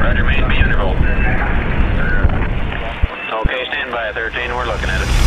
Roger, main, B undervolt. Okay, stand by 13, we're looking at it.